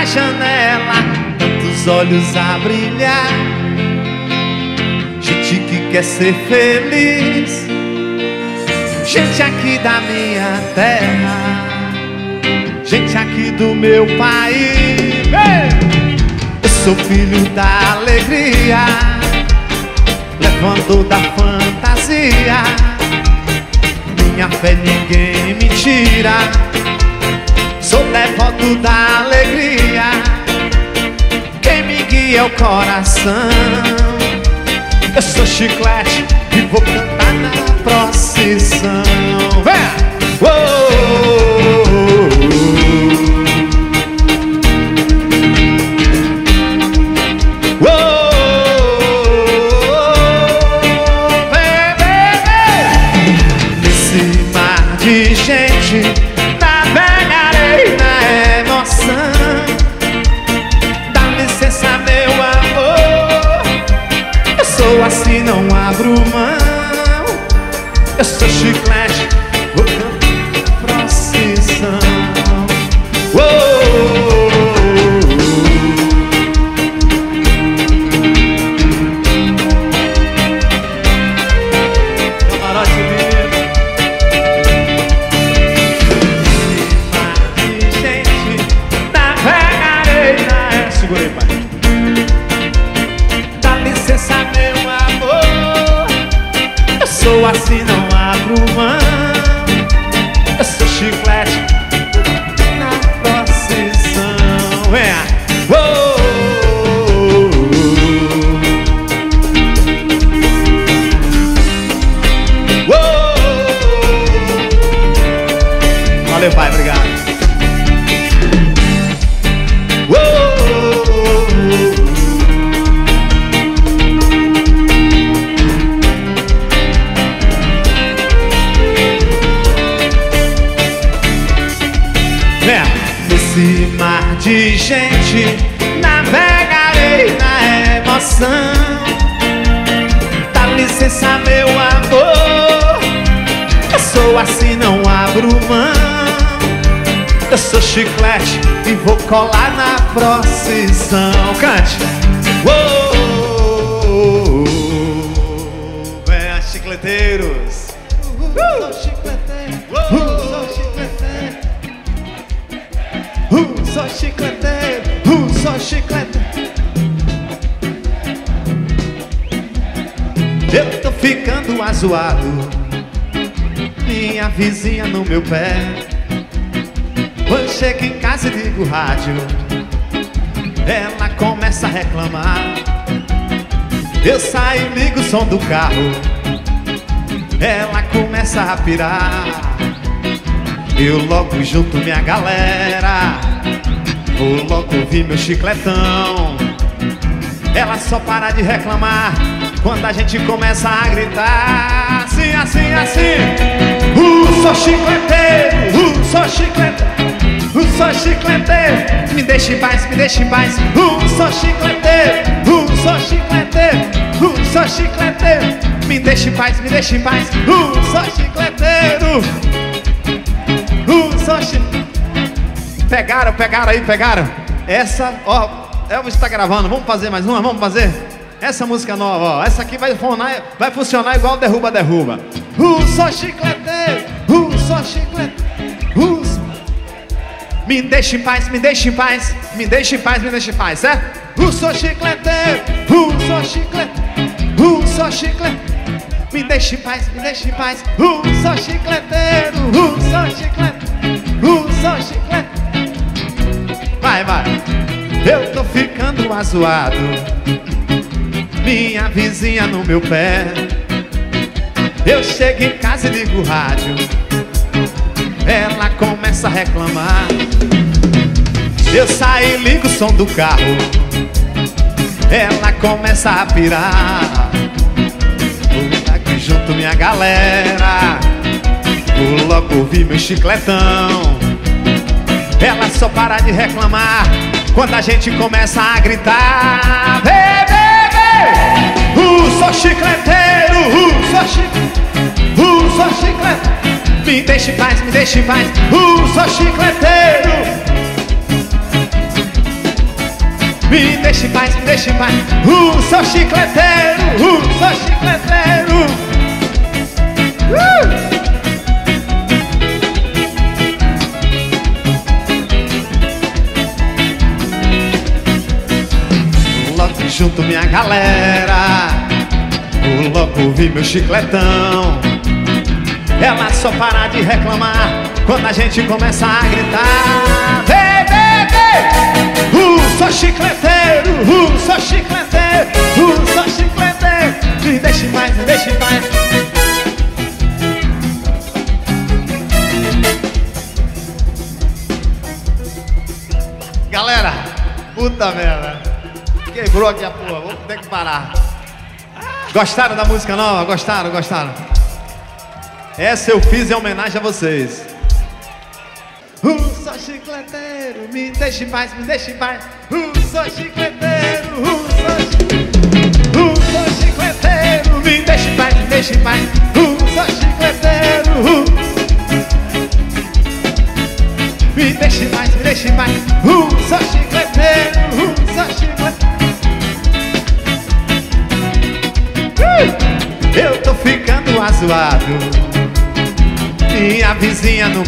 na janela Tantos olhos a brilhar. Gente que quer ser feliz Gente aqui da minha terra Gente aqui do meu país. Eu sou filho da alegria Levando da fantasia. Minha fé ninguém me tira. Sou devoto da é o coração. Eu sou chiclete e vou cantar na procissão azoado. Minha vizinha no meu pé. Quando chego em casa e ligo o rádio Ela começa a reclamar. Eu saio e ligo o som do carro. Ela começa a pirar. Eu logo junto minha galera. Vou logo ouvir meu chicletão. Ela só para de reclamar Quando a gente começa a gritar Assim, assim, assim Uh, sou chicleteiro, uh, sou chicleteiro Uh, sou chicleteiro, me deixe em paz, me deixe em paz. Uh, sou chicleteiro, uh, sou chicleteiro, uh, sou chicleteiro, me deixe em paz, me deixe em paz. Uh, sou chicleteiro, uh, sou chicleteiro. Pegaram, pegaram aí, pegaram. Essa, ó, Elvis está gravando. Vamos fazer mais uma? Vamos fazer? Essa música nova, ó. Essa aqui vai funcionar, vai funcionar igual derruba, derruba. Uh, sou chicleteiro, uh, sou chicleteiro. Uh, me deixe em paz, me deixe em paz, me deixe em paz, me deixe em paz, certo? Uh, sou chicleteiro, uh, sou chicleteiro, uh, chicleteiro. Me deixe em paz, me deixe em paz, uh, sou chicleteiro, uh, sou chicleteiro, uh, chicleteiro. Vai, vai. Eu tô ficando azoado. Minha vizinha no meu pé. Eu chego em casa e ligo o rádio. Ela começa a reclamar. Eu saio e ligo o som do carro. Ela começa a pirar. Vou aqui junto minha galera. Vou logo ouvir meu chicletão. Ela só para de reclamar Quando a gente começa a gritar. Vê, vê Uh, chicleteiro Uh, sou chicleteiro Uh, sou chicleteiro Me deixe paz, me deixe em paz. Uh, sou chicleteiro. Me deixe paz, me deixe em paz. Uh, sou chicleteiro Uh, sou chicleteiro. Uh! Junto minha galera O louco vi meu chicletão ela só para de reclamar quando a gente começa a gritar. Vem, vem, vem! Uh, sou chicleteiro, uh, sou chicleteiro, uh, sou chicleteiro. Me deixe mais, me deixe mais. Galera, puta merda. Quebrou aqui a porra, vou ter que parar. Gostaram da música nova? Gostaram, gostaram? Essa eu fiz em homenagem a vocês. Uh, sou chicleteiro, me deixe paz, me deixe paz. Uh, sou chicleteiro,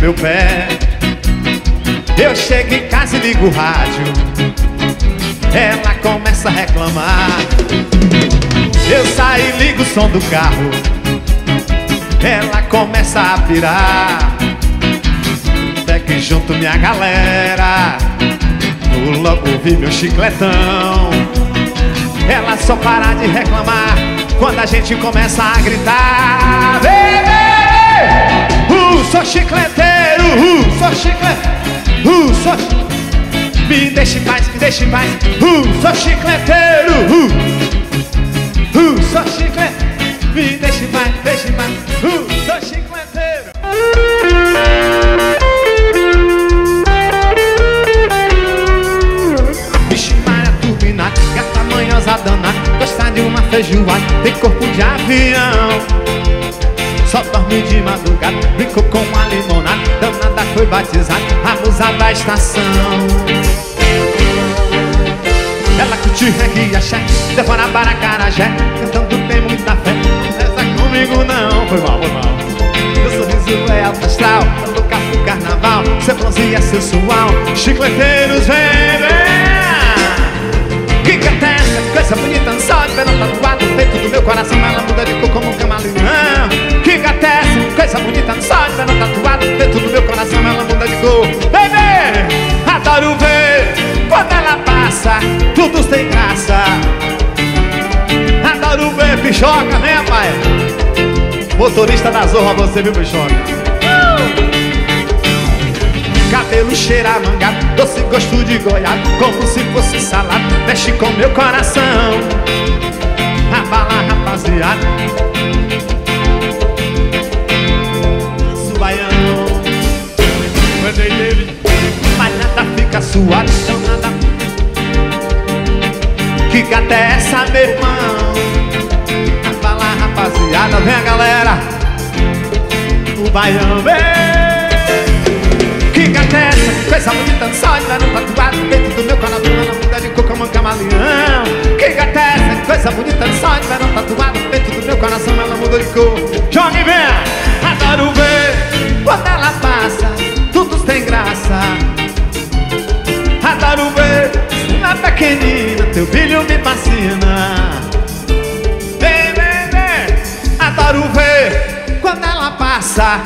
meu pé. Eu chego em casa e ligo o rádio. Ela começa a reclamar. Eu saio e ligo o som do carro. Ela começa a pirar. Até que junto minha galera. Eu logo ouvi meu chicletão. Ela só para de reclamar quando a gente começa a gritar. Sou chicleteiro, uh, sou chicleteiro, uh, sou... Me deixe paz, me deixe paz, uh, sou chicleteiro, uh, uh, sou chicleteiro, me deixe paz, me deixe paz, uh, sou chicleteiro. Maria turbinada, gata manhosa danada, gosta de uma feijoada, tem corpo de avião. Só dorme de madrugada, brincou com a limonada Danada foi batizada, a musa da estação Ela curte reggae e axé, devora baracarajé Cantando tem muita fé, reza comigo não Foi mal, foi mal. Meu sorriso é alto astral, louca pro carnaval. Seu bronze é sensual, chicleteiros vem, vem. Que canta essa coisa bonita, só de verão tatuado No peito do meu coração, ela muda de cor como um camaleão Coisa bonita no sol, vendo tatuado Dentro do meu coração ela muda de cor. Bebê, adoro ver Quando ela passa, tudo tem graça. Adoro ver pichoca, né pai? Motorista da zorra, você viu pichoca! Cabelo cheira a manga, doce gosto de goiaba Como se fosse salada, mexe com meu coração essa, meu irmão? Fala rapaziada, vem a galera O baião vem Que gata é essa? Coisa bonita, só ainda não tatuado Dentro do meu coração, na muda de coco, um camaleão Que gata é essa? Coisa bonita, só ainda não tatuado Dentro do meu coração, ela muda de cor e vem, adoro ver Quando ela passa tem graça pequenina Teu brilho me fascina Vem, vem, vem Adoro ver quando ela passa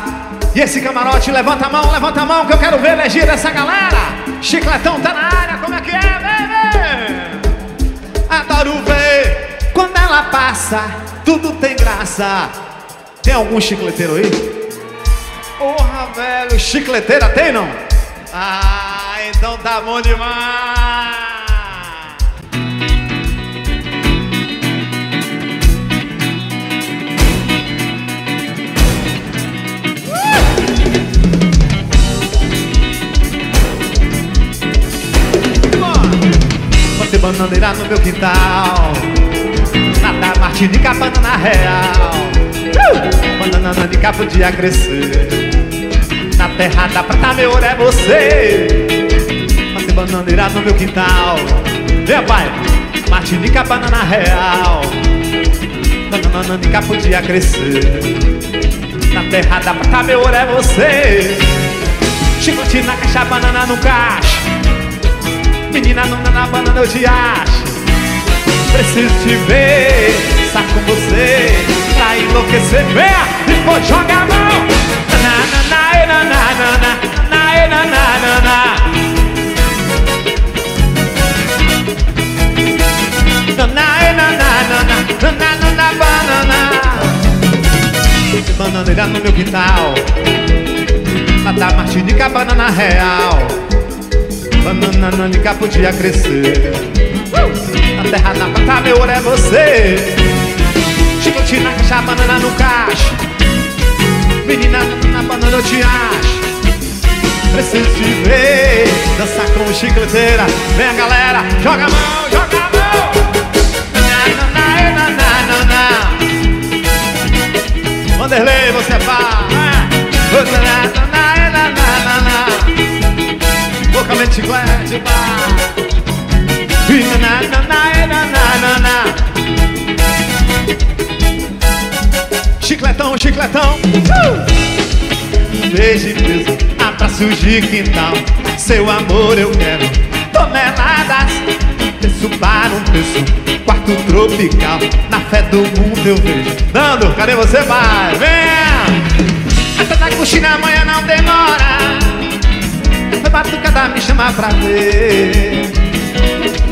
E esse camarote, levanta a mão, levanta a mão Que eu quero ver elegir essa galera Chicletão tá na área, como é que é? Vem, vem Adoro ver quando ela passa Tudo tem graça Tem algum chicleteiro aí? Porra, velho, chicleteira tem não? Ah, então tá bom demais! Bananeira no meu quintal. Nada Martini, banana real. Uh! Banana de podia crescer terra da prata, meu ouro é você. Mas bananeira no meu quintal. Vem pai, martinica, banana real Bananica podia crescer Na terra da prata, meu ouro é você. Chicote na caixa, banana no caixa Menina, não na banana eu te acho Preciso te ver, estar com você Pra enlouquecer, e pô, joga a mão na na na na na na na na na na na Na Bananeira no meu quintal Matar martinica, banana real Banana nanica podia crescer. Na terra na prata, meu ouro é você. Chicote na caixa, banana no caixa Menina, na banana eu te acho. Preciso te ver Dançar com chicleteira. Vem a galera, joga a mão, joga a mão. Na. Vanderlei, você é pá na. Boca mente chiclete, pá na, na, na, na, na, na, na. Chicletão, chicletão uh! Beijo e peso, abraço de quintal Seu amor eu quero Toneladas Terço para um terço Quarto tropical Na fé do mundo eu vejo Nando, cadê você, vai? Vem! Até da coxina amanhã não demora Foi batucada me chamar pra ver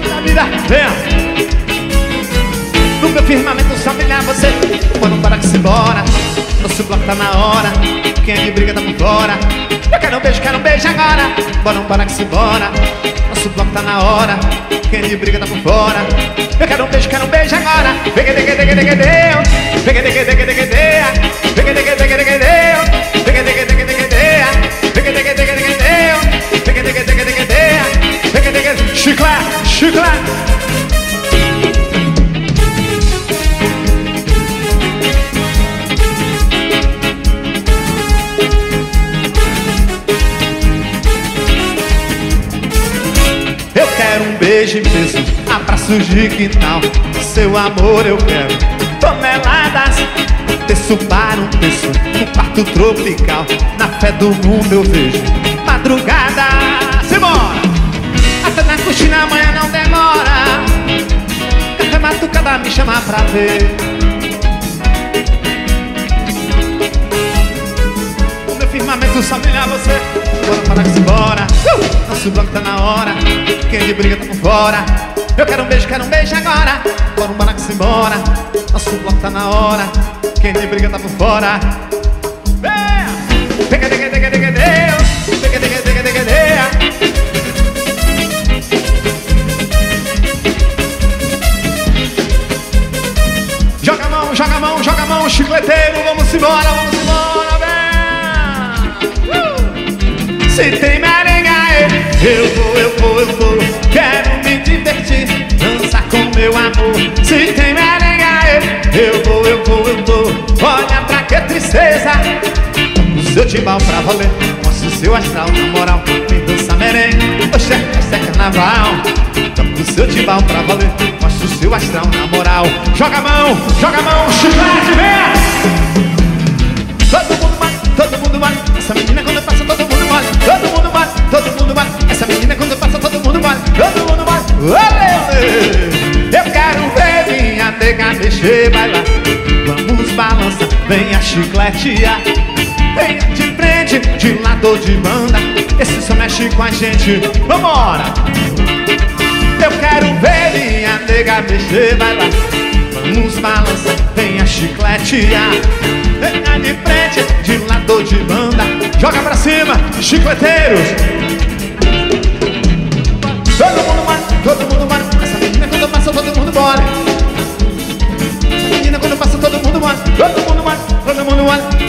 Na vida, vem! No meu firmamento só brilhar você Quando para que se embora Nosso bloco tá na hora Quem é de briga tá por fora Eu quero um beijo, quero um beijo agora Bora para que se embora Nosso bloco tá na hora Quem é de briga tá por fora Eu quero um beijo, quero um beijo agora Pegue, pegue, pegue, pegue, Pegue, pegue, pegue, pegue, Pegue, pegue, pegue, pegue, deu Pegue, chiclete, chiclete Eu quero um beijo imenso, abraços de quintal Seu amor eu quero toneladas Terço para um terço, um quarto tropical. Na fé do mundo eu vejo madrugada! Até na amanhã não demora. Café matucada me chama pra ver. O meu firmamento só brilha você. Bora para que se bora uh! Nosso bloco tá na hora. Quem de briga tá por fora. Eu quero um beijo, quero um beijo agora. Bora um que se embora Nosso bloco tá na hora. Quem de briga tá por fora. Vem! Pega, pega, pega, pega, Deus Pega, pega, pega, pega, Deus mão, chicleteiro, vamos embora, vamos embora, vem! Se tem merengaê, eu vou, eu vou, eu vou, quero me divertir, dançar com meu amor. Se tem merengaê, eu vou, eu vou, eu vou, olha pra que tristeza. O seu timbal pra valer, mostra o seu astral, na moral, merengue, oxe, esse é carnaval. Toca o seu timbal pra valer, mostra o seu astral, na moral. Joga a mão, joga a mão, chiclete, vem! Todo mundo vai, todo mundo vai. Essa menina quando passa, todo mundo vai. Todo mundo vai, todo mundo vai. Essa menina quando passa, todo mundo vai. Todo mundo vai. Olê, olê. Eu quero ver minha nega mexer, vai lá. Vamos balançar, venha chicletear. Venha de frente, de lado ou de banda. Esse só mexe com a gente. Vambora! Eu quero ver minha nega mexer, vai lá. Vamos balançar, venha chicletear. Venha de frente, de lado de banda. Joga pra cima, chicleteiros. Todo mundo vai, todo mundo vai. Essa menina quando passa, todo mundo bora. Essa menina quando passa, todo mundo vai. Todo mundo vai, todo mundo vai.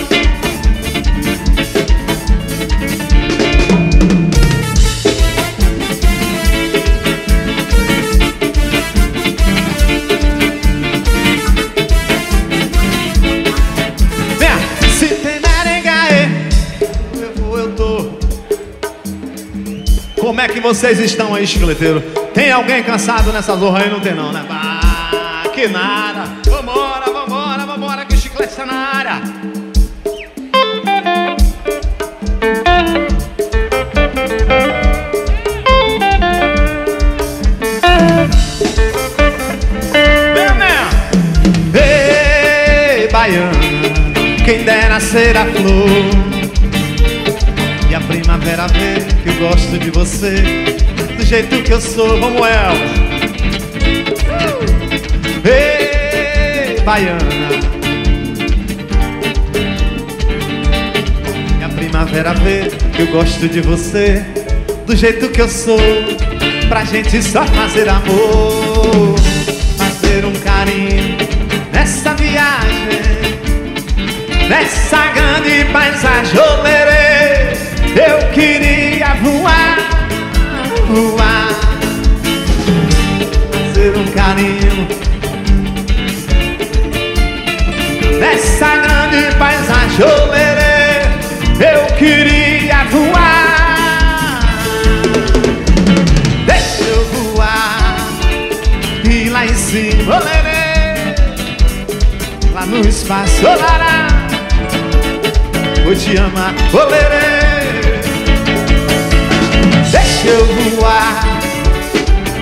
Vocês estão aí, chicleteiro? Tem alguém cansado nessa zorra aí? Não tem não, né? Ah, que nada. Vambora, vambora, vambora, que chiclete está na área. Ei, baiana, quem dera ser a flor a primavera vê que eu gosto de você. Do jeito que eu sou, vamos El Ei, baiana. E a primavera vê que eu gosto de você. Do jeito que eu sou Pra gente só fazer amor. Fazer um carinho nessa viagem Nessa grande paisagem voar Fazer um carinho. Nessa grande paisagem olerê Eu queria voar. Deixa eu voar. E lá em cima olerê Lá no espaço olará Vou te amar, olerê Deixa eu voar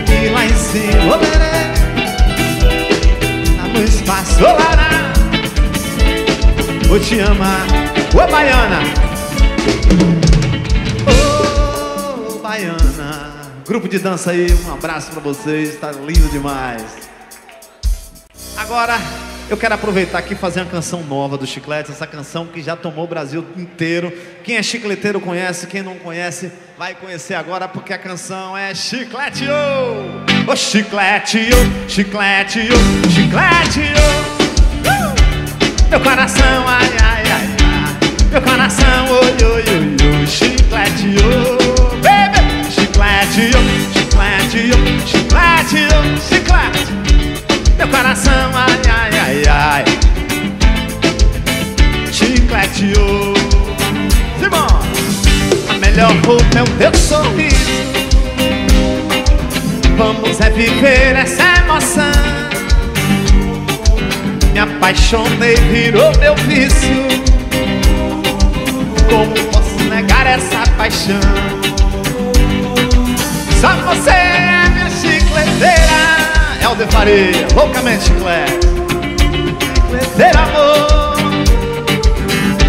E lá em cima, Lá no espaço olará Vou te amar, ô baiana. Ô baiana. Grupo de dança aí, um abraço pra vocês, tá lindo demais. Agora eu quero aproveitar aqui e fazer uma canção nova do Chiclete, essa canção que já tomou o Brasil inteiro. Quem é chicleteiro conhece, quem não conhece vai conhecer agora porque a canção é Chiclete Ô oh, Chiclete Ô, Chiclete Ô, Chiclete Ô uh! Meu coração, ai, ai, ai, ai. Meu coração, oi, oi, oi, oi. Chiclete Ô, baby! Chiclete Ô, Chiclete Ô, Chiclete Ô, Chiclete. Meu coração, ai, ai, melhor roupa é o teu sorriso. Vamos é viver essa emoção. Me apaixonei, virou meu vício. Como posso negar essa paixão? Só você é minha chicleteira. Helder Faria, loucamente chiclete Chicleteiro amor.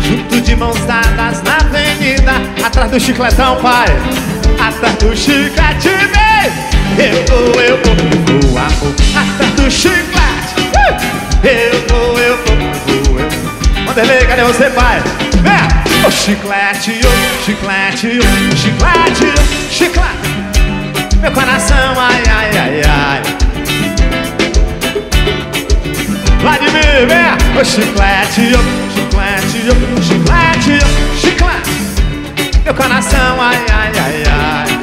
Junto de mãos dadas na Atrás do chicletão, pai. Atrás do chiclete, vem. Eu vou, eu vou, vou. Amor Atrás do chiclete. Uh! Eu vou, eu vou, vou, eu vou Vanderlei, cadê você, pai? Vem! O chiclete, o chiclete, o chiclete, o chiclete. Meu coração, ai, ai, ai, ai. Vladimir, vem! O chiclete, o chiclete, o chiclete, o chiclete Meu coração, ai, ai, ai, ai.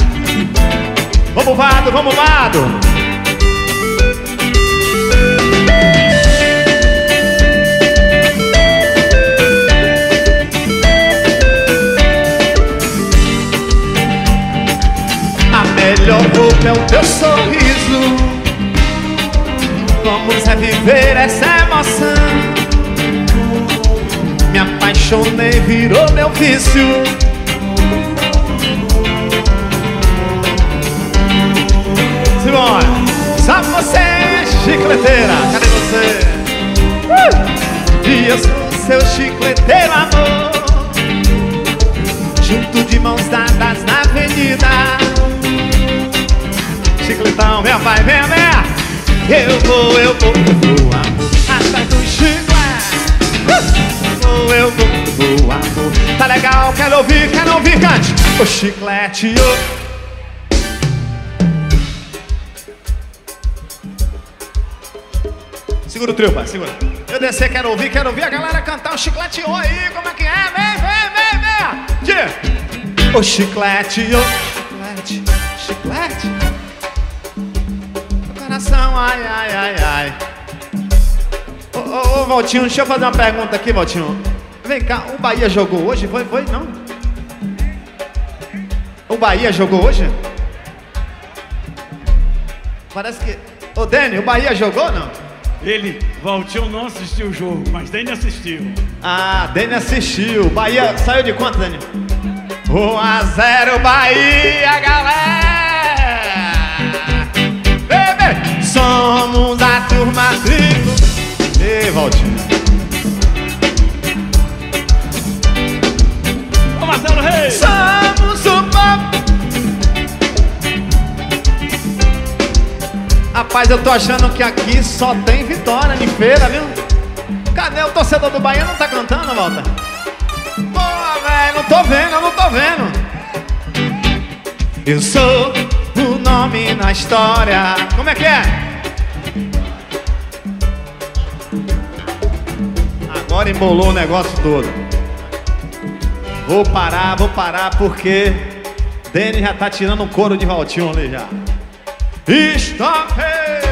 Vamos, Vado, vamos, Vado. A melhor roupa é o teu sorriso. Vamos reviver essa emoção. Me apaixonei, virou meu vício Simone, só você chicleteira Cadê você? Uh! E eu sou seu chicleteiro amor Junto de mãos dadas na avenida Chicletão, vem, pai, vem, vem eu vou, eu vou, eu vou, amor Atrás do chiclete uh! Vou, eu vou, vou, amor Tá legal, quero ouvir, quero ouvir, cante O chiclete, oh. Segura o trio, pai, segura Eu descer, quero ouvir, quero ouvir a galera cantar o chiclete oh aí, como é que é? Vem, vem, vem, vem Tira O chiclete, oh Chiclete, chiclete coração, ai, ai, ai, ai. Ô, ô, ô, Valtinho, deixa eu fazer uma pergunta aqui, Valtinho. Vem cá, o Bahia jogou hoje? Foi, foi, não? O Bahia jogou hoje? Parece que. Ô, Dani, o Bahia jogou não? Ele, Valtinho, não assistiu o jogo, mas Dani assistiu. Ah, Dani assistiu. Bahia saiu de quanto, Dani? 1 a 0 Bahia, galera! Bebê, somos a turma trigo. Ei, Valtinho. Ô, Marcelo Reis! Somos o povo. Rapaz, eu tô achando que aqui só tem vitória de feira, viu? Cadê o torcedor do Bahia? Não tá cantando, volta? Pô, velho, não tô vendo, eu não tô vendo. Eu sou o nome na história. Como é que é? Agora embolou o negócio todo. Vou parar, vou parar porque Denis já tá tirando um couro de Valtinho ali já. Está rei.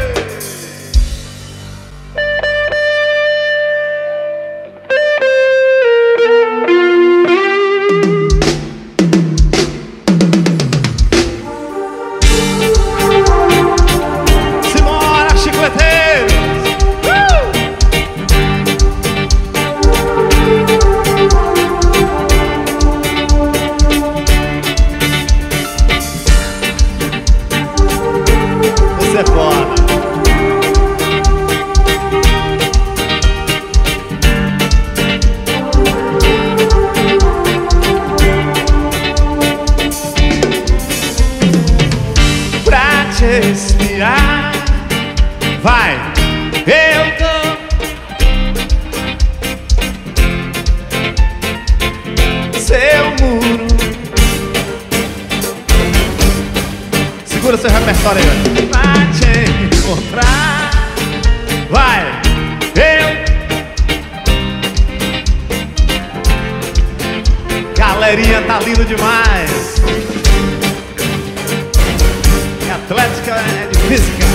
Repertório aí. Pra te encontrar, vai, eu. Galerinha tá lindo demais. É Atlética é de física.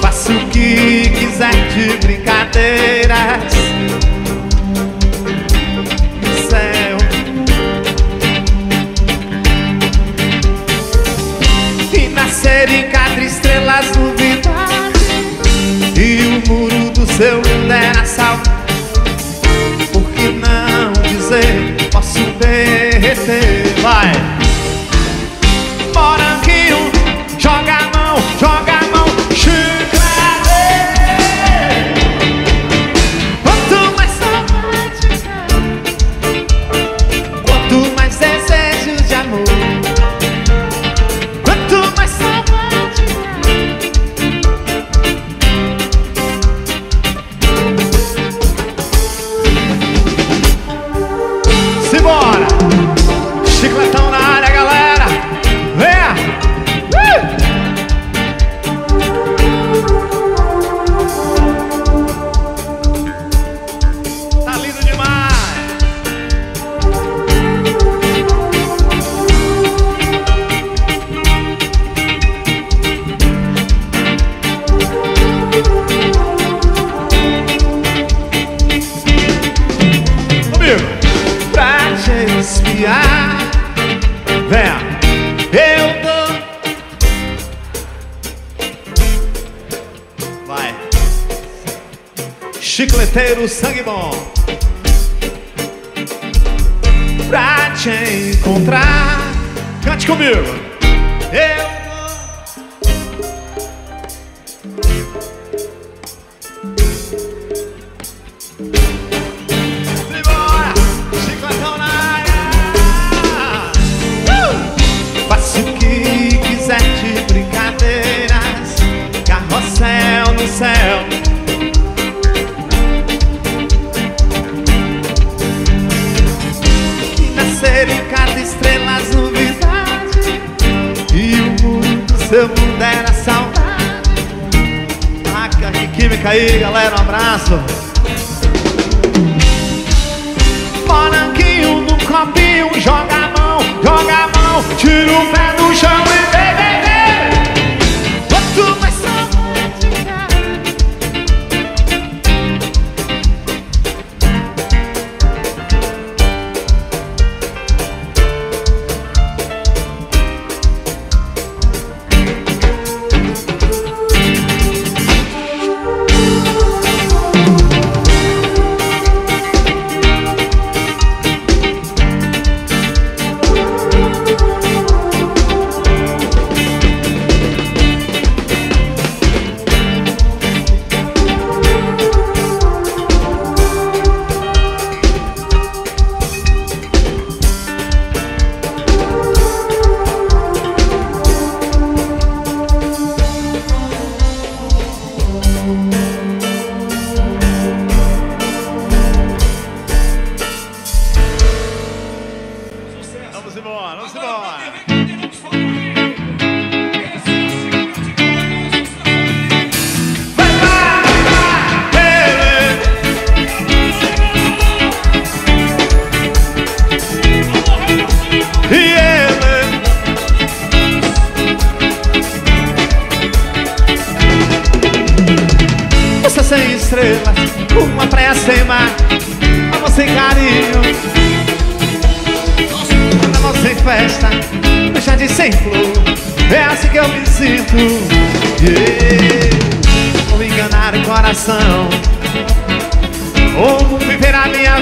Faça o que quiser de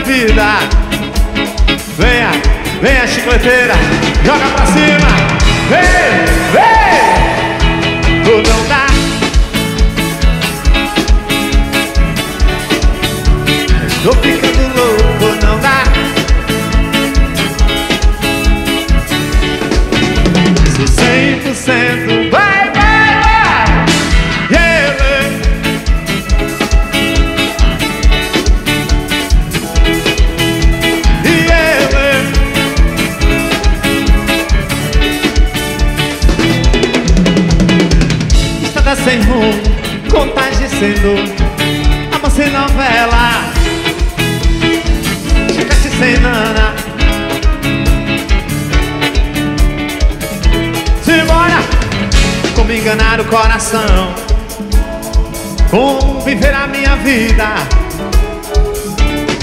vida. Venha, venha chicleteira, joga pra cima. Vem, vem. Tu não dá. Tô ficando louco, não dá Sou cem por cento Vai, vai, Dor Amor sem novela Chega-se sem nana. Simbora Como enganar o coração Como viver a minha vida.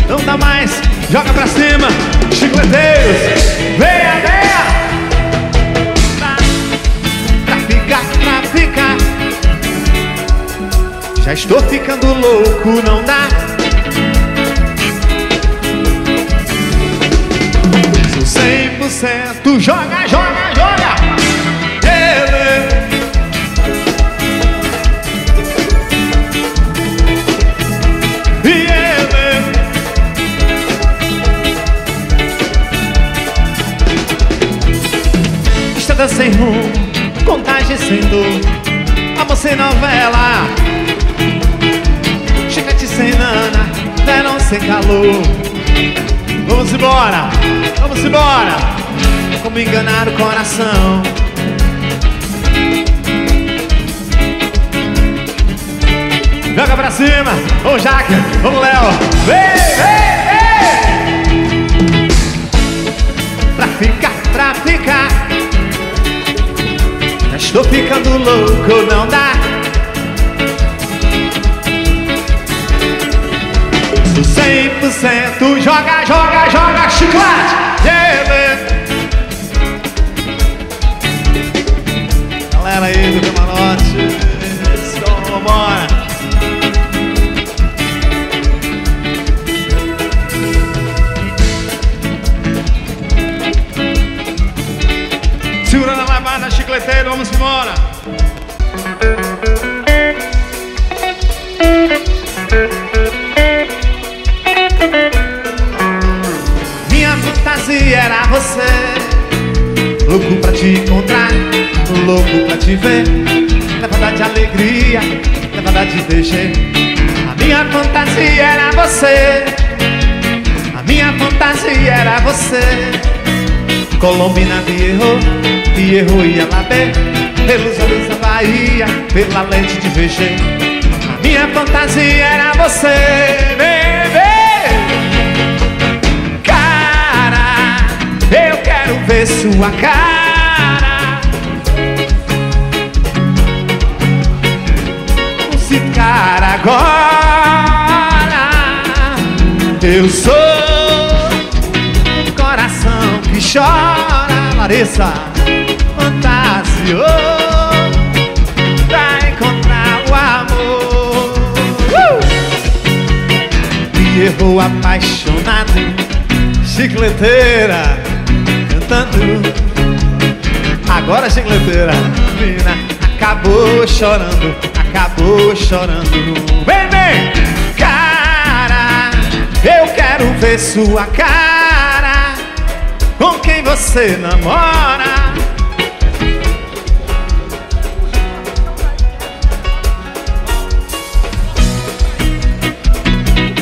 Não dá mais Joga pra cima Chicleteiros Venha, Já estou ficando louco Não dá. Sou cem por cento Joga, joga, joga. Estrada sem rumo Contagem sem dor. Amor sem novela sem nana Verão sem calor. Vamos embora, vamos embora. Como enganar o coração. Joga pra cima, ô Jaque, vamos Léo. Vem, vem, vem Pra ficar, pra ficar. Estou ficando louco, não dá Sou cem por cento Joga, joga, joga chiclete. Yeah, Galera aí do camarote Vambora Segurando a lavada, chicleteiro, vamos embora fantasia era você. Louco pra te encontrar Louco pra te ver. Levada de alegria Levada de desejo A minha fantasia era você. A minha fantasia era você. Colombina de erro De erro ia lá ver Pelos olhos da Bahia Pela lente de VG A minha fantasia era você ver sua cara. Se cara agora. Eu sou um coração que chora Larissa Fantasiou uh! E eu vou apaixonado Chicleteira Cantando. Agora chicleteira Mina acabou chorando Acabou chorando. Vem, vem Cara Eu quero ver sua cara Com quem você namora.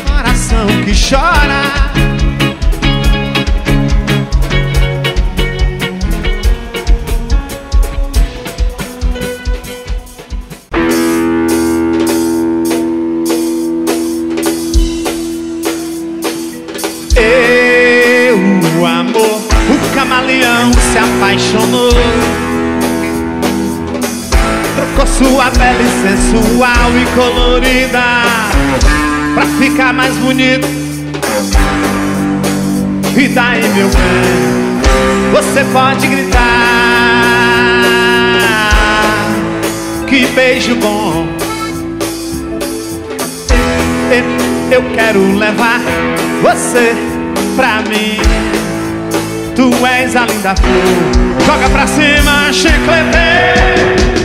Coração que chora camaleão se apaixonou. Trocou sua pele sensual e colorida Pra ficar mais bonito. E daí meu bem Você pode gritar Que beijo bom. Eu quero levar você pra mim Tu és a linda flor. Joga pra cima, chiclete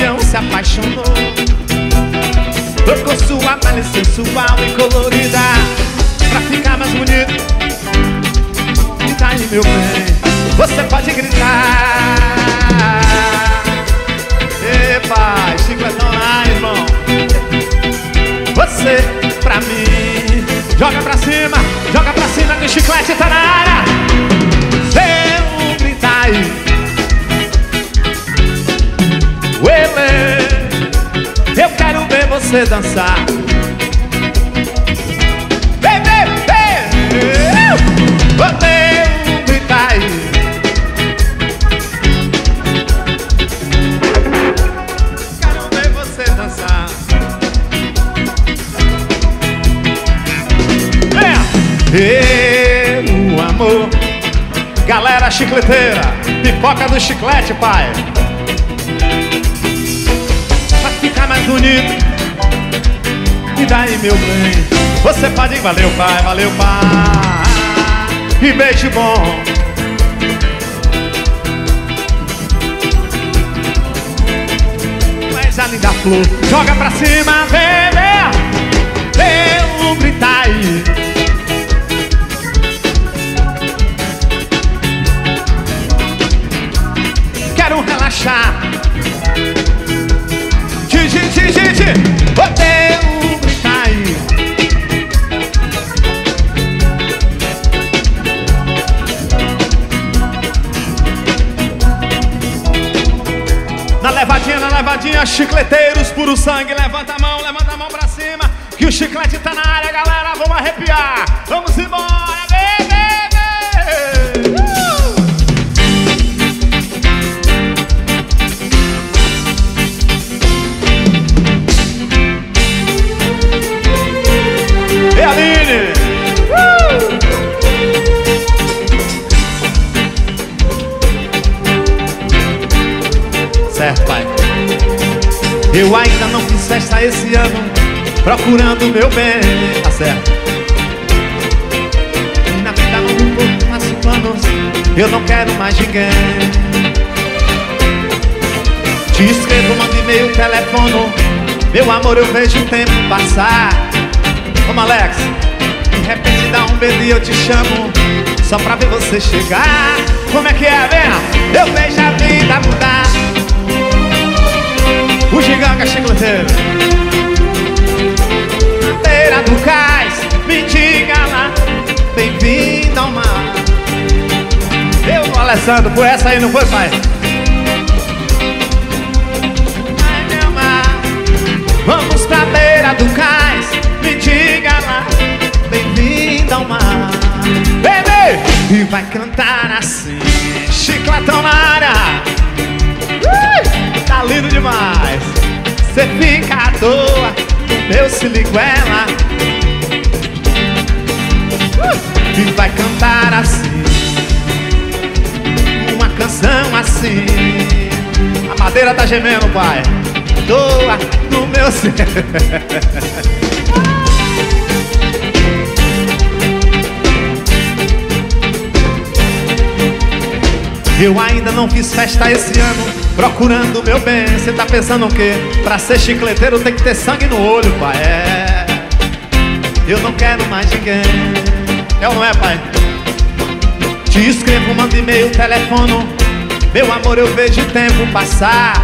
Se apaixonou. Trocou sua pele sensual e colorida pra ficar mais bonito. E tá aí, meu bem, você pode gritar. Epa, chicletão lá, irmão. Você pra mim. Joga pra cima, joga pra cima que o chiclete tá na área. Você dançar. Vem, vem, vem. Vem gritar aí. Quero ver você dançar. Meu amor Galera chicleteira Pipoca do chiclete, pai Pra ficar mais bonito E daí, meu bem? Você pode... Valeu, pai, valeu, pai. E beijo bom. Mas a linda flor. Joga pra cima, bebê. Vem, gritar aí. Relaxar. Gigi, Gigi, Gigi, botei levadinha, chicleteiros, puro sangue, levanta a mão, levanta a mão pra cima, que o chiclete tá na área, galera, vamos arrepiar, vamos embora, baby! E Aline! Uh! Certo, pai. Eu ainda não fiz festa esse ano, procurando meu bem. Tá certo. E na vida não mudou, faço planos, eu não quero mais ninguém. Te escrevo, mando e-mail, telefono. Meu amor, eu vejo o tempo passar. Vamos, Alex. De repente dá um beijo e eu te chamo Só pra ver você chegar Como é que é, vem? Eu vejo a vida mudar É chicleteiro Beira do cais Me diga lá Bem-vindo ao mar Eu, Alessandro, por essa aí não foi, pai? Ai, meu mar Vamos pra beira do cais me diga lá, bem-vinda ao mar Bebê! E vai cantar assim, chiclatão na área uh! Tá lindo demais Cê fica à toa, meu siliguela uh! E vai cantar assim Uma canção assim. A madeira tá gemendo, pai Toa no meu Eu ainda não fiz festa esse ano Procurando meu bem Cê tá pensando o quê? Pra ser chicleteiro tem que ter sangue no olho, pai É Eu não quero mais ninguém É ou não é, pai? Te escrevo, mando e-mail, telefono Meu amor, eu vejo o tempo passar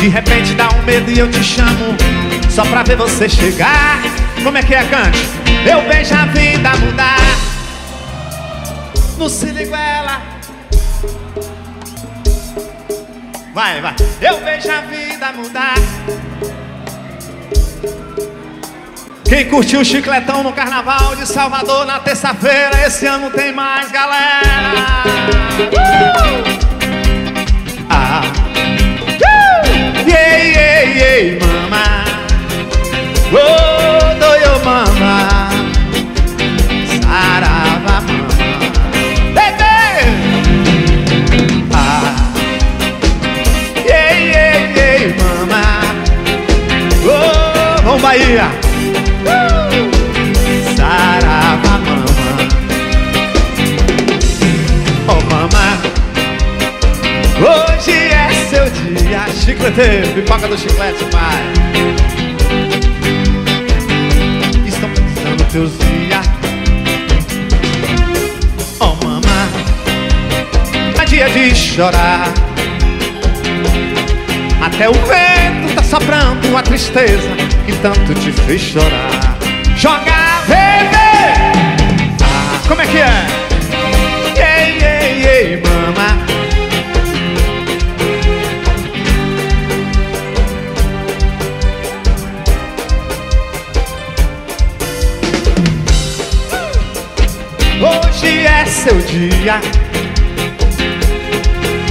De repente dá um medo e eu te chamo Só pra ver você chegar Como é que é, cante? Eu vejo a vida mudar No Siliguela Vai, vai Eu vejo a vida mudar Quem curtiu o chicletão no carnaval de Salvador na terça-feira, esse ano tem mais, galera. Uh! Ah. Uh! Yeah, yeah, yeah, mama. Oh, Chiclete, pipoca do chiclete, pai. Estão pensando teus dias Oh, mama É dia de chorar. Até o vento tá soprando a tristeza Que tanto te fez chorar. Joga, vem, Ah, como é que é? Ei, ei, ei, mama. Hoje é seu dia.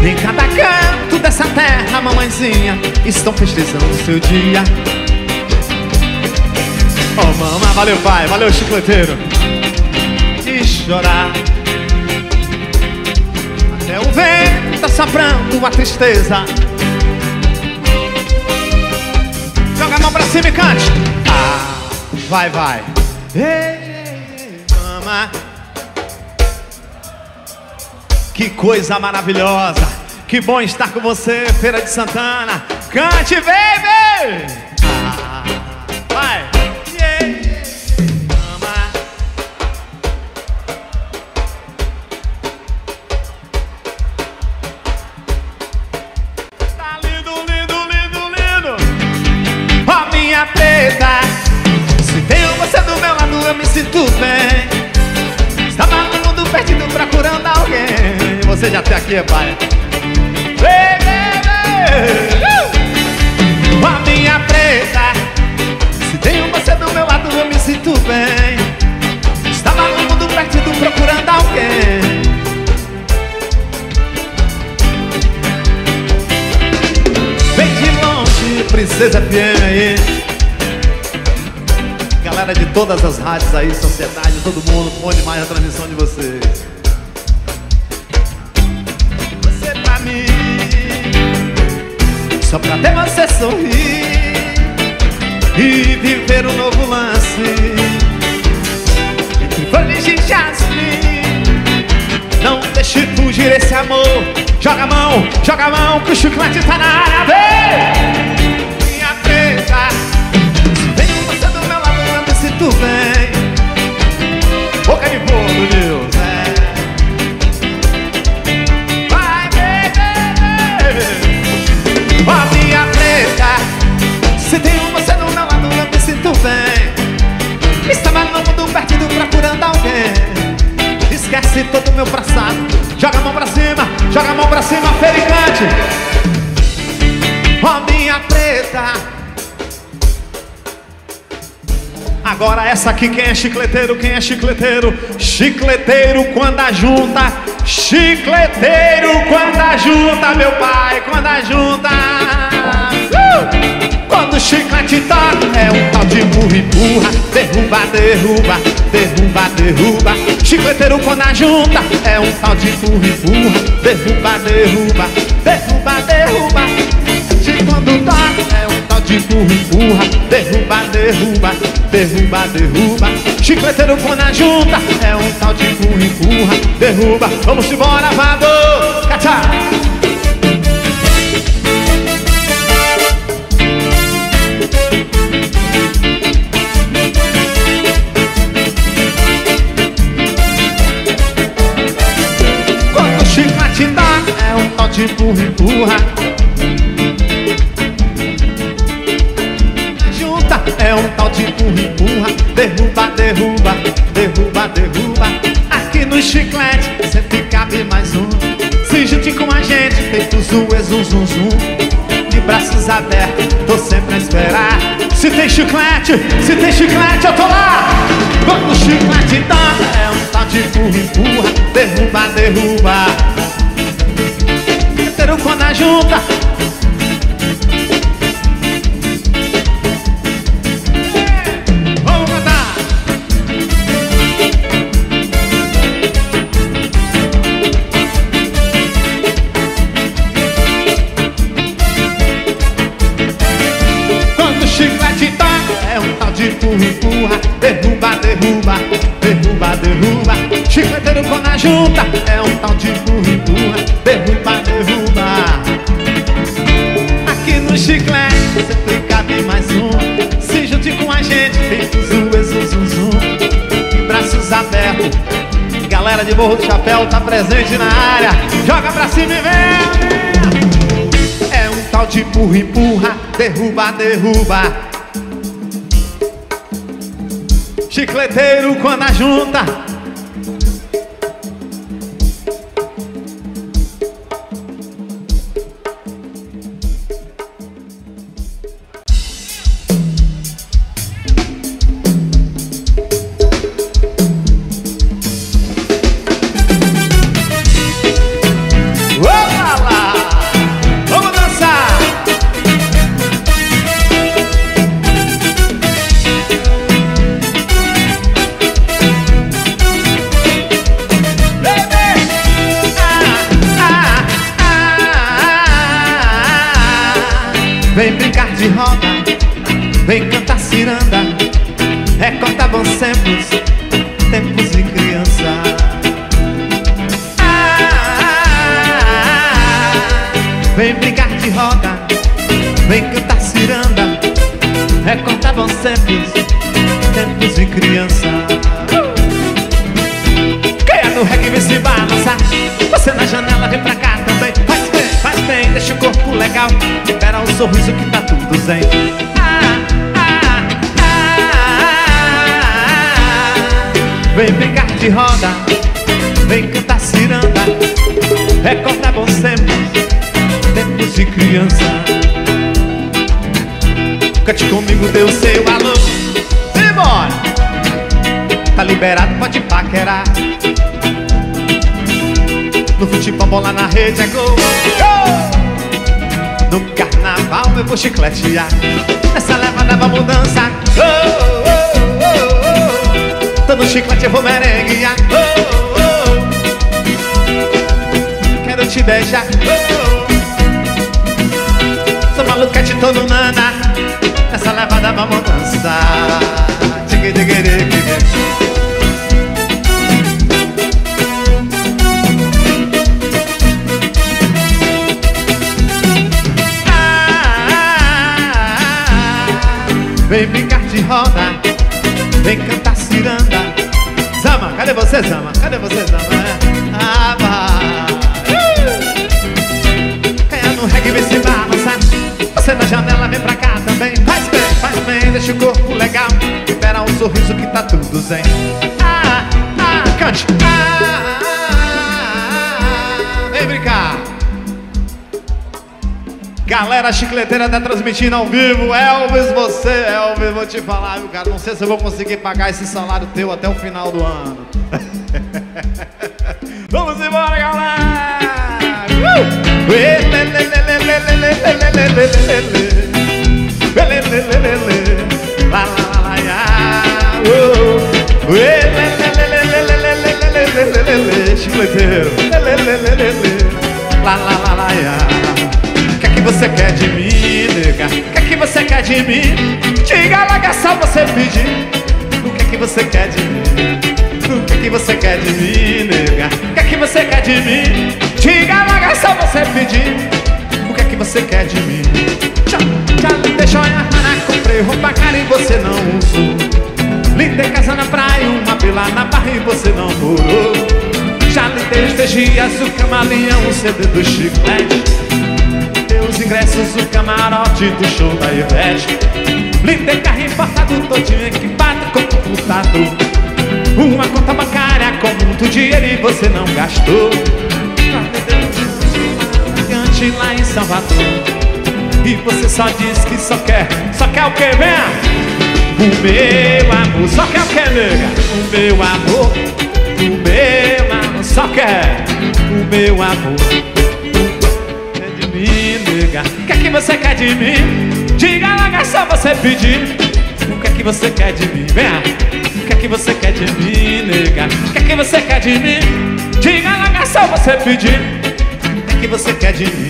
Em cada canto dessa terra, mamãezinha, estão festejando seu dia. Oh, mama, valeu, pai, valeu, chicleteiro. De chorar. Até o vento tá soprando a tristeza. Joga a mão pra cima e cante. Ah, vai, vai. Ei, mama. Que coisa maravilhosa. Que bom estar com você, Feira de Santana. Cante, baby! Aí, sociedade, no mundo perdido procurando alguém Esquece todo o meu passado Joga a mão pra cima, joga a mão pra cima, fericante Ó minha preta Agora essa aqui, quem é chicleteiro? Quem é chicleteiro? Chicleteiro quando a junta Chicleteiro quando a junta, meu pai Quando a junta uh! Quando o chiclete toca É um tal de empurra, empurra Derruba, derruba, derruba, derruba. Chicleteiro quando junta É um tal de empurra, empurra Derruba, derruba, derruba, derruba. Quando toca é um tal de empurra, empurra Derruba, derruba, derruba, derruba. Chicleteiro quando junta é um tal de empurra, empurra Derruba, vamos embora, vado, cachá De empurra, empurra É um tal de empurra, empurra, derruba, derruba, derruba, derruba. Aqui no chiclete sempre cabe mais um. Se junte com a gente, feito zoe, zum, zum, zum. De braços abertos, tô sempre a esperar. Se tem chiclete, se tem chiclete, eu tô lá. Quando o chiclete toca, é um tal de empurra, empurra, derruba, derruba. Junta. Vamos cantar! Quando o chiclete toca É um tal de empurra, empurra Derruba, derruba, derruba, derruba. Chicleteiro quando a junta de Morro do Chapéu tá presente na área. Joga pra cima e vem. É um tal de empurra, empurra, derruba, derruba. Chicleteiro quando a zen Ah, ah, cante. Ah, ah, ah, Vem brincar Galera chicleteira tá transmitindo ao vivo. Elvis, você, Elvis, vou te falar, viu, cara? Não sei se eu vou conseguir pagar esse salário teu até o final do ano. Vamos embora, galera! Uh! Lê, lê, lê, lê. Lá, lá, lá, lá. O que é que você quer de mim, nega? O que é que você quer de mim? Diga logo é só você pedir. O que é que você quer de mim? O que é que você quer de mim, nega? O que é que você quer de mim? Diga logo é só você pedir O que é que você quer de mim? Já me deixou em armana Comprei roupa cara e você não usou Lhe dei casa na praia, uma pila na barra e você não morou. Já lhe dei dias, o camaleão, o CD do chiclete. Dei os ingressos, o camarote do show da Ivete. Blindei carro importado, todinho equipado com computado Uma conta bancária com muito dinheiro e você não gastou. Lá em Salvador. E você só diz que só quer, só quer o que, venha? O meu amor, só quer o que, nega? O meu amor, o meu amor, só quer o meu amor Quer de mim, nega? O que é que você quer de mim? Diga logo, é só você pedir O que é que você quer de mim? Venha! O que é que você quer de mim, nega? O que é que você quer de mim? Diga logo, é só você pedir O que é que você quer de mim?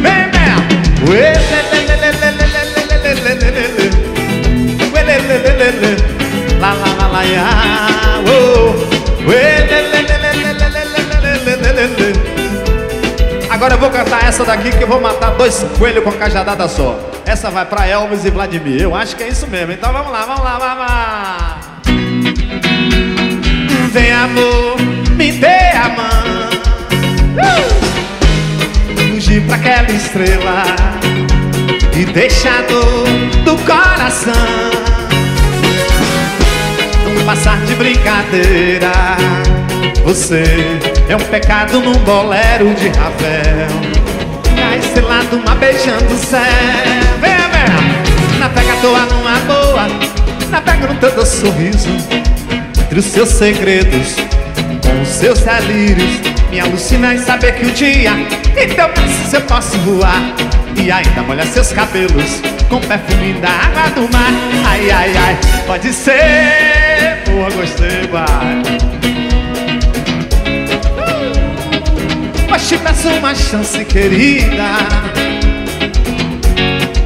Vem, vem! Agora eu vou cantar essa daqui que eu vou matar dois coelhos com cajadada só. Essa vai pra Elvis e Vladimir. Eu acho que é isso mesmo. Então vamos lá, vamos lá, vamos lá. Vem amor, me dê a mão. Uh! Fugir pra aquela estrela e deixar dor do coração. Não passar de brincadeira. Você é um pecado num bolero de Ravel. Cai estrelado, uma beijando o céu. Vem, vem Na pega toa numa boa. Na pega no teu sorriso. Entre os seus segredos Com os seus delírios. Me alucina em saber que um dia Em teu braço eu posso voar. E ainda molhar seus cabelos Com perfume da água do mar. Ai, ai, ai Pode ser Boa, gostei, vai te peço uma chance, querida.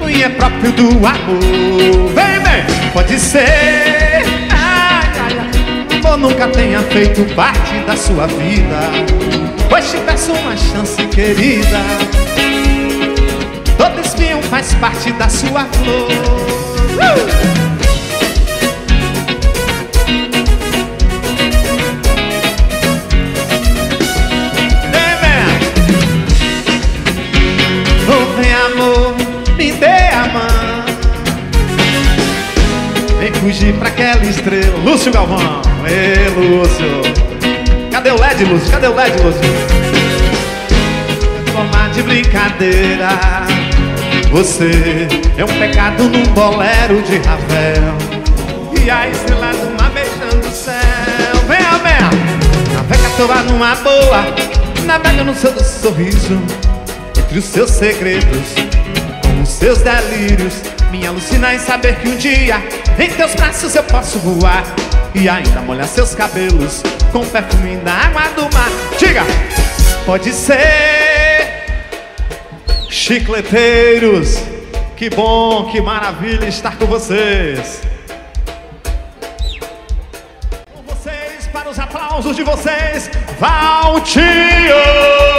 E é próprio do amor. Vem, vem, pode ser. Ai, ai, ai. Nunca tenha feito parte da sua vida. Pois te peço uma chance, querida. Todo espinho faz parte da sua flor. Uh! Fugir pra aquela estrela. Lúcio Galvão, ê Lúcio. Cadê o LED, Lúcio? Cadê o LED, Lúcio? Forma de brincadeira. Você é um pecado num bolero de Ravel. E a estrela do mar beijando o céu. Venha, venha Navega toda numa boa. Navega no seu sorriso. Entre os seus segredos Com os seus delírios. Me alucina em saber que um dia em teus braços eu posso voar E ainda molhar seus cabelos Com perfume da água do mar Diga! Pode ser Chicleteiros Que bom, que maravilha estar com vocês Com vocês, para os aplausos de vocês Valtinho!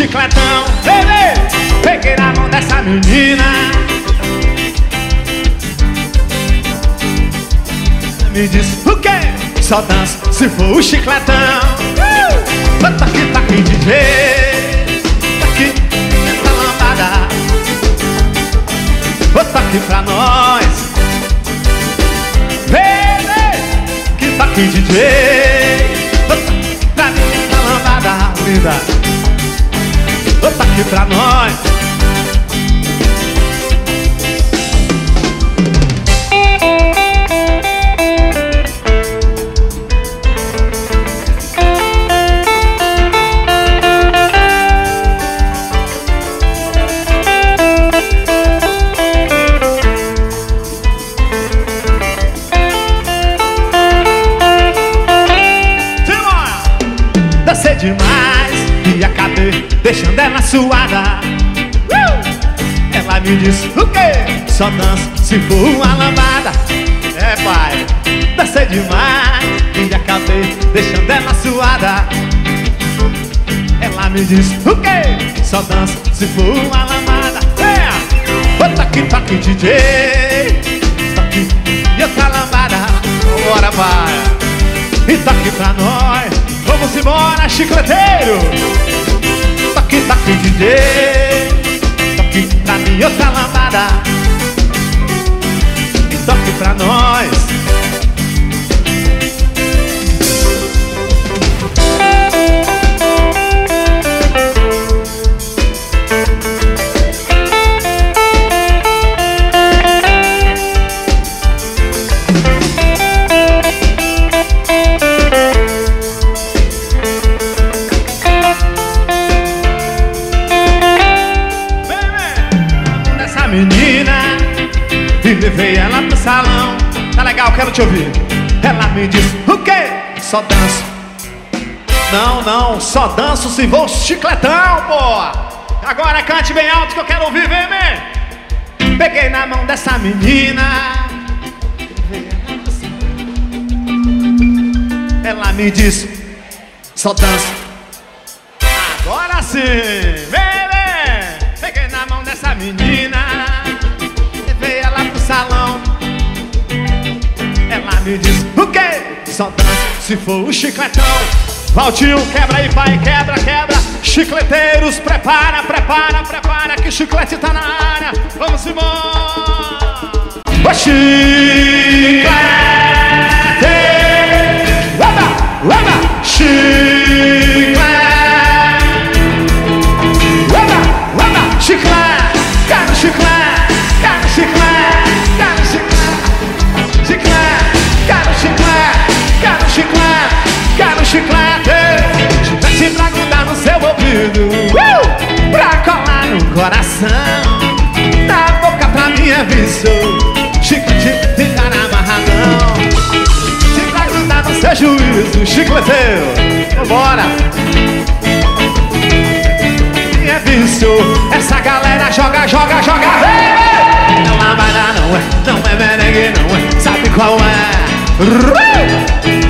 Chicletão. Bebê, peguei na mão dessa menina. Me diz o quê? Só danço se for o chicletão. Uh! Tá aqui, tá aqui, DJ Tá aqui, essa lambada. Bota aqui pra nós. Bebê, que tá aqui, DJ linda Bota aqui pra nós suada. Uh! Ela me disse, o quê? Só danço se for uma lambada. É, pai, dancei demais e acabei deixando ela suada. Ela me disse, o quê? Só danço se for uma lambada. É, o toque, toque, DJ. Toque e outra lambada. Bora, pai. E toque pra nós. Vamos embora, chicleteiro. Toque, toque, DJ toque pra mim outra lambada E toque pra nós te ouvir. Ela me disse, o quê? Só danço. Não, não, só danço se vou chicletão, pô. Agora cante bem alto que eu quero ouvir, vem, vem. Peguei na mão dessa menina. Ela me disse, só danço. Agora sim, se for o chicletão Valtinho, quebra aí, pai, quebra, quebra. Chicleteiros, prepara, prepara, prepara Que chiclete tá na área. Vamos embora. O chiclete! Leva, leva Chiclete Chicleteiro, vambora. É vício Essa galera joga, joga, joga. Vem. Não lambada não é, não é merengue não é. Sabe qual é?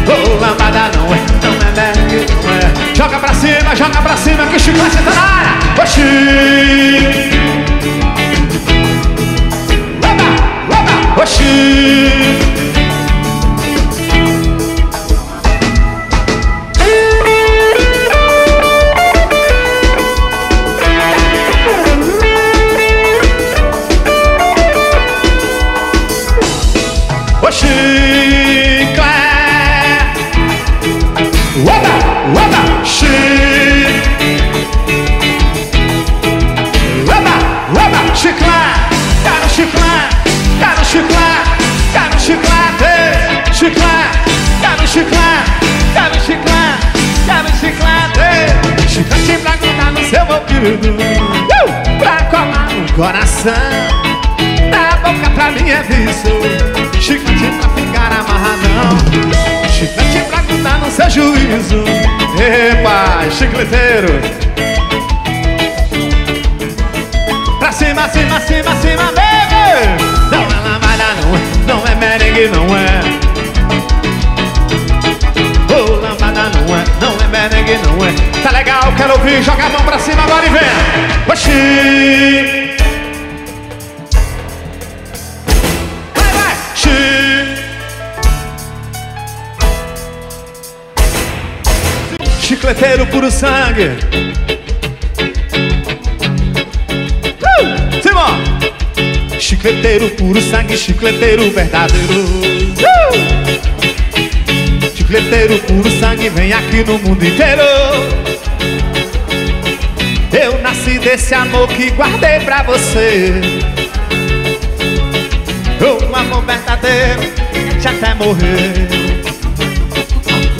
Oh, lambada não é, não é merengue não é. Joga pra cima, joga pra cima que chiclete tá na área. Oxi uh! Pra colar no coração. Da boca pra mim é vício Chiclete pra ficar amarradão. Chiclete pra grudar no seu juízo. Epa, chicleteiro. Pra cima, cima, cima, cima, baby. Não é lambada, não é. Não é merengue, não é. Oh, lambada, não é. Não é merengue, não é Legal, quero ouvir Joga a mão pra cima agora e vem Oxi Vai, vai! Chi- Chicleteiro puro sangue. Uh! Simão! Chicleteiro puro sangue, chicleteiro verdadeiro. Uh! Chicleteiro puro sangue, vem aqui no mundo inteiro. Nasci desse amor que guardei pra você. Um amor verdadeiro de até morrer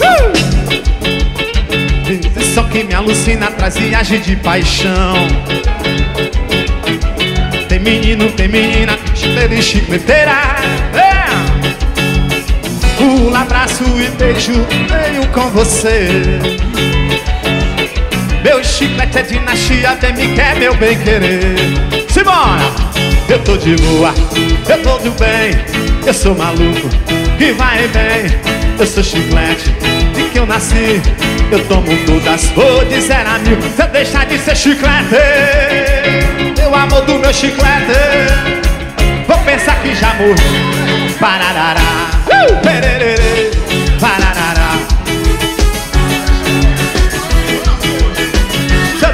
uh! Só que me alucina traz viagem de paixão Tem menino, tem menina, chicleteira e chicleteira é! Pula, abraço e beijo, venho com você Meu chiclete é dinastia, vem me quer meu bem querer. Simbora! Eu tô de boa, eu tô do bem. Eu sou maluco, que vai bem Eu sou chiclete, de que eu nasci. Eu tomo todas, vou de zero a mil. Se eu deixar de ser chiclete. Eu amor do meu chiclete. Vou pensar que já morri. Pararará. Uh!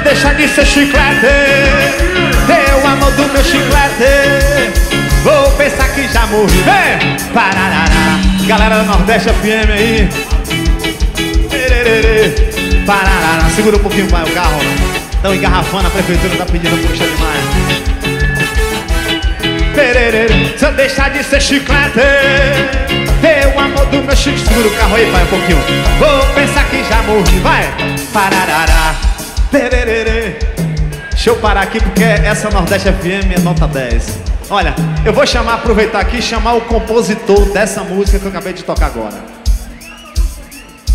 Deixar de ser chiclete. Eu amor do meu chiclete. Vou pensar que já morri. Vem! Pararará. Galera do Nordeste FM aí. Pararará. Segura um pouquinho pai, o carro Estão engarrafando, a prefeitura tá pedindo puxa demais. Se eu deixar de ser chiclete Eu amor do meu chiclete. Segura o carro aí pai, um pouquinho. Vou pensar que já morri, vai! Pararará Pererê Deixa eu parar aqui porque essa Nordeste FM é nota 10 Olha, eu vou chamar, aproveitar aqui e chamar o compositor dessa música que eu acabei de tocar agora.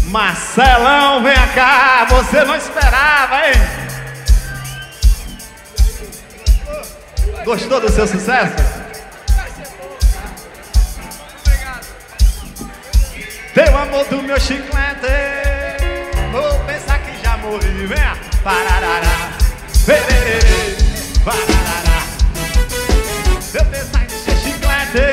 Marcelão, vem cá, você não esperava, hein? Gostou do seu sucesso? Teu amor do meu chiclete, vou pensar que já morri, vem, pararará, vererê, pararará. Seu design de ser chiclete.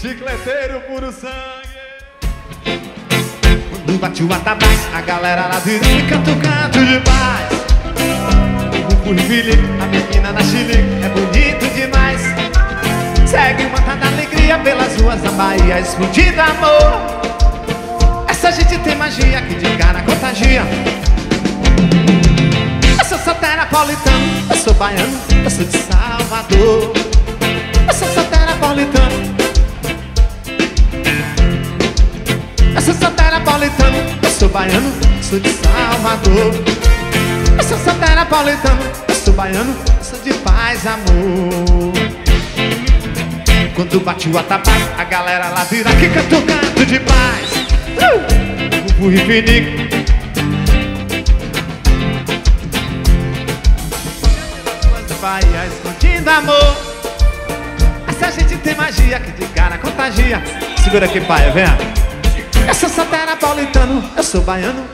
Chicleteiro puro sangue. Quando bate o atabaque A galera lá de canto, canto de paz O curvilhe, a menina na chile É bonito demais. Segue uma da alegria pelas ruas da Bahia Explodindo amor Essa gente tem magia que de cara contagia eu sou terapolitano, eu sou baiano, eu sou de Salvador. Eu sou terapolitano. Eu sou terapolitano, eu sou baiano, eu sou de Salvador. Eu sou terapolitano, eu sou baiano, eu sou de paz, amor. Quando bate o atabaque, a galera lá vira que canto, canto de paz. O Rifinico Bahia escondido amor. Essa gente tem magia que de cara contagia Segura aqui, pai, vem Eu sou terapolitano, eu sou baiano.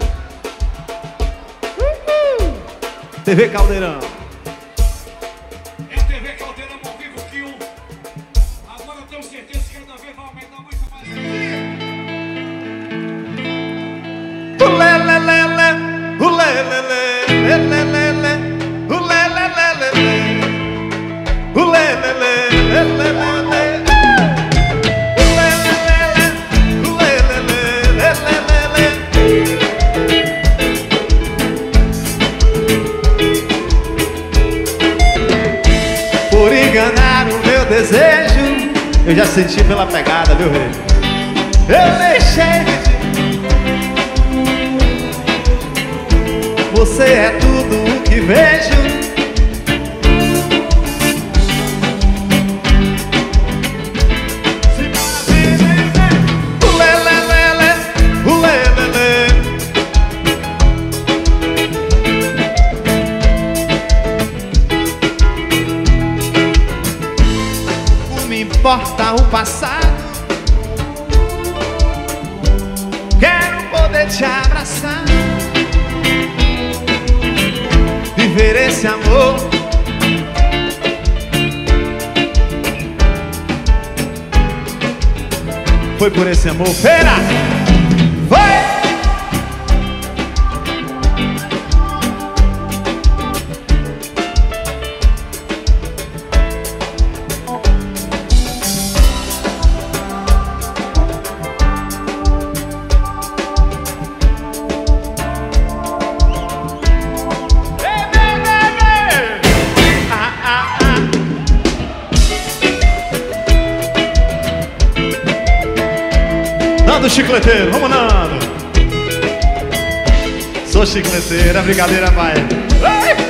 TV Caldeirão passado. Quero poder te abraçar, viver esse amor. Foi por esse amor, feira. Sou chicleteiro, a brincadeira vai Oh!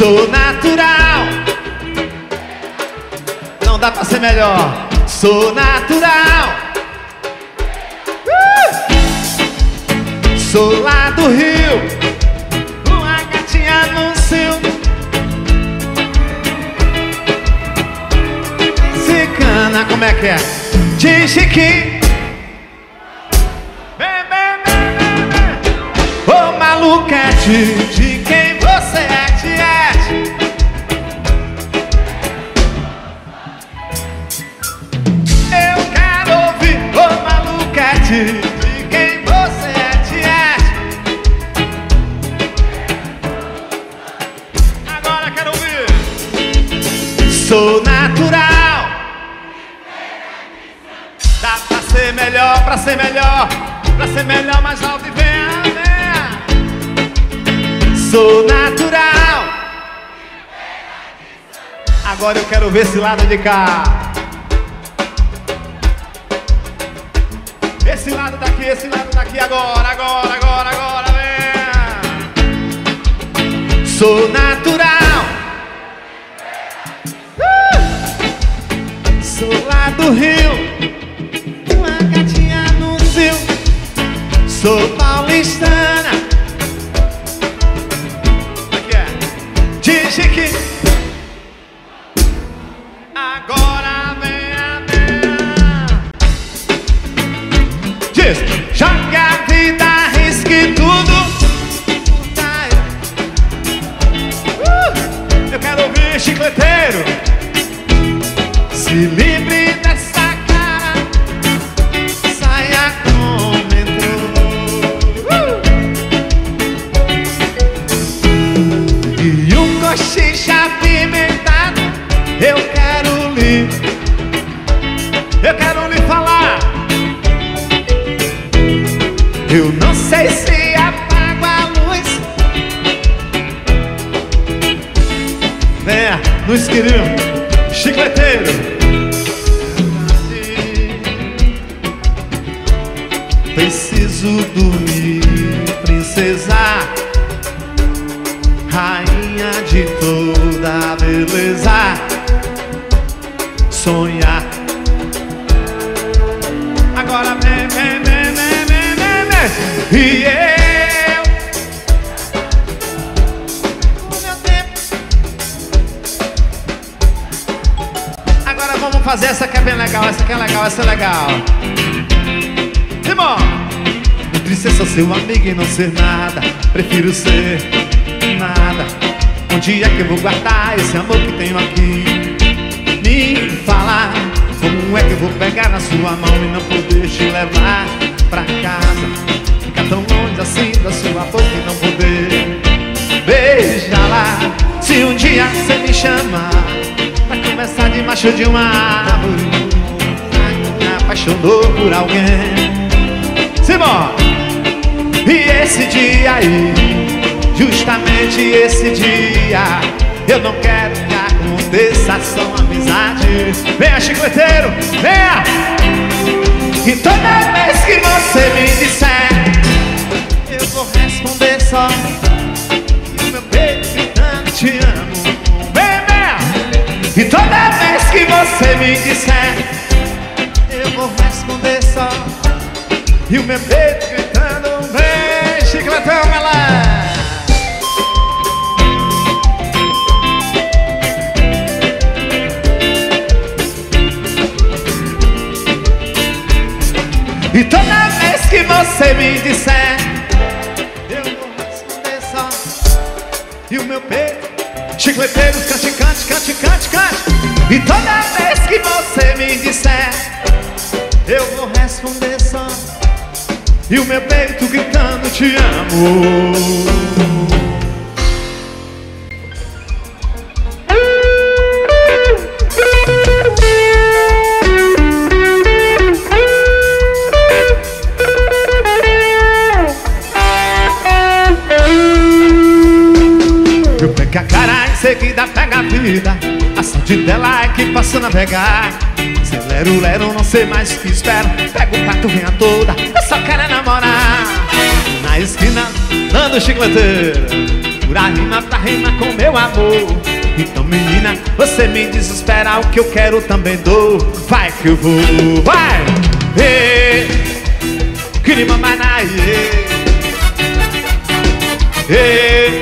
Sou natural. Não dá pra ser melhor. Sou natural. Uh! Sou lá do Rio. Uma gatinha no cio. Cicana, como é que é? De Chiquinho. Ô maluquete, ver esse lado de cá. Esse lado daqui, esse lado daqui, agora, agora, agora, agora, vem. Sou natural. Eu não sei se apago a luz. Venha, no esquirinho, chicleteiro. Preciso dormir, princesa, rainha de toda beleza. Sonhar. E eu. O meu tempo. Agora vamos fazer essa que é bem legal, essa que é legal, essa é legal. Simão! Precisa ser seu amigo e não ser nada. Prefiro ser nada. Onde é que eu vou guardar esse amor que tenho aqui? Me falar como é que eu vou pegar na sua mão e não poder te levar pra casa. Assim da sua boca e não poder beijar lá. Se um dia você me chamar pra conversar debaixo de uma árvore, apaixonou por alguém. Simão! E esse dia aí, justamente esse dia, eu não quero que aconteça só uma amizade. Venha, chicleteiro, venha! E toda vez que você me disser, só. E meu peito gritando, te amo. E toda vez que você me disser, eu vou responder só. E o meu peito gritando, vem, chicletão, galera! E toda vez que você me disser, chicleteiros, cante, cante, cante, cante, cante. E toda vez que você me disser, eu vou responder só. E o meu peito gritando te amo navegar. Acelero, lero, não sei mais o que espero. Pego o pato, venha toda Eu só quero é namorar. Na esquina, dando chicleteira Pura rima pra rima com meu amor. Então menina, você me desespera O que eu quero também dou. Vai que eu vou, vai! Ei, queria mamar na Ei, Kirimamanaia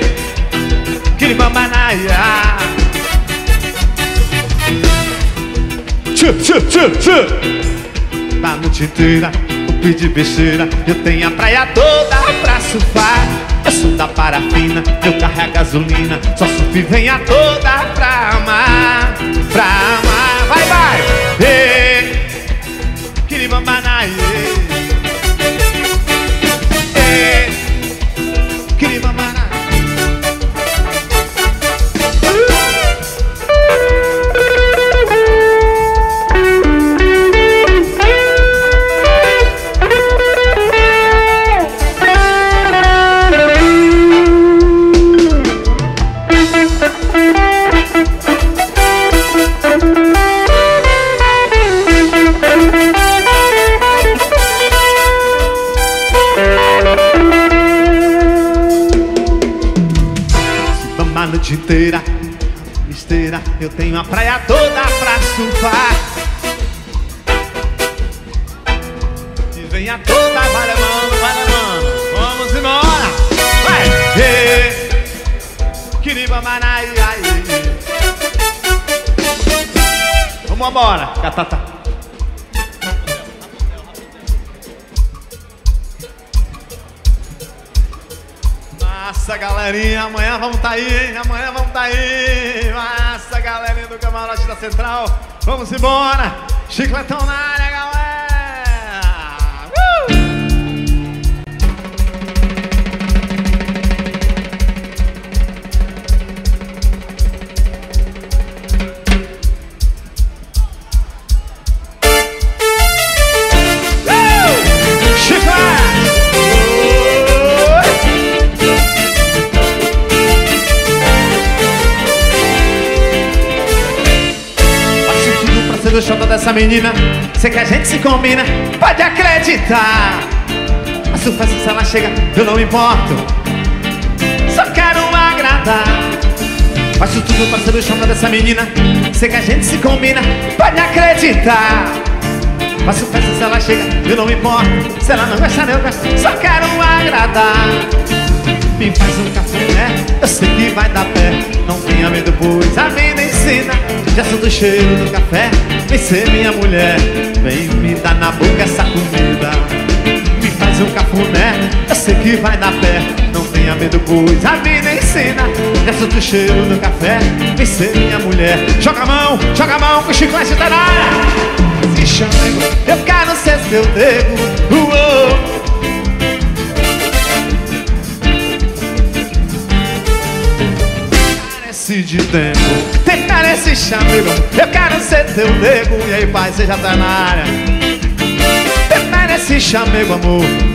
Da noite inteira, eu pedi besteira. Eu tenho a praia toda pra surfar. Eu sou da parafina, eu carrego a gasolina. Só surf venha toda pra amar Pra amar, Massa, galerinha, amanhã vamos tá aí, hein? Amanhã vamos tá aí. Massa, galerinha do Camarote da Central. Vamos embora. Chicletão na dessa menina. Sei que a gente se combina, pode acreditar. Se faz se ela chega, eu não me importo. Só quero agradar. Faço tudo pra ser o xodó dessa menina. Sei que a gente se combina, pode acreditar. Faço festa se ela chega, eu não me importo. Se ela não gosta, eu gosto. Só quero agradar. Me faz um café, eu sei que vai dar pé. Não tenha medo, pois a vida ensina. Já sou do cheiro do café Vem ser minha mulher. Vem me dar na boca essa comida. Me faz um cafuné, eu sei que vai dar pé. Não tenha medo, pois a vida ensina. Sou do cheiro do café. Vem ser minha mulher. Joga a mão, joga a mão, o chiclete na área Se chama, eu quero ser seu dedo Uou. carece de tempo Carece chamego. Eu quero ser teu nego E aí pai, você já tá na área. Tem carece chamego amor